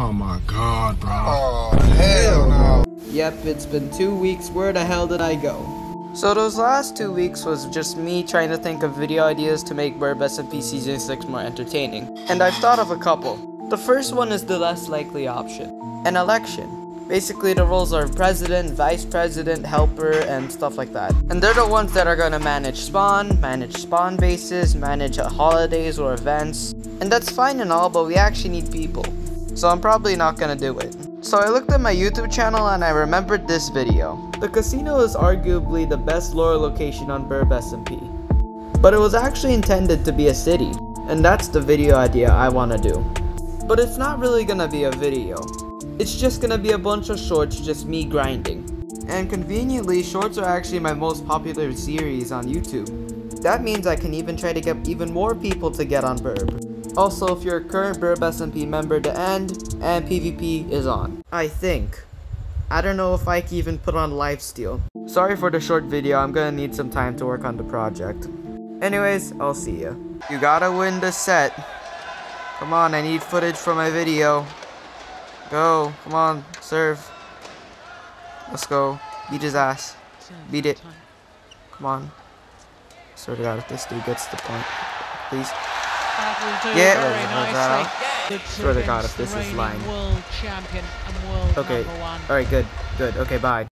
Oh my god, bro. Oh, hell no. Yep, it's been two weeks. Where the hell did I go? So those last two weeks was just me trying to think of video ideas to make Birb SMP Season 6 more entertaining. And I've thought of a couple. The first one is the less likely option. An election. Basically, the roles are president, vice president, helper, and stuff like that. And they're the ones that are gonna manage spawn, manage spawn bases, manage holidays or events. And that's fine and all, but we actually need people. So I'm probably not gonna do it. So I looked at my YouTube channel and I remembered this video. The casino is arguably the best lore location on Birb SMP. But it was actually intended to be a city. And that's the video idea I wanna do. But it's not really gonna be a video. It's just gonna be a bunch of shorts just me grinding. And conveniently, shorts are actually my most popular series on YouTube. That means I can even try to get even more people to get on Birb. Also, if you're a current Birb SMP member, the end and PvP is on. I think. I don't know if I can even put on lifesteal. Sorry for the short video, I'm gonna need some time to work on the project. Anyways, I'll see ya. You gotta win the set. Come on, I need footage for my video. Go, come on, serve. Let's go. Beat his ass. Beat it. Come on. Swear to God, if this dude gets the point. Please. Yeah, very let's hold that nicely. Swear to God, if this is lying. World champion and world Okay. Alright, good. Good. Okay, bye.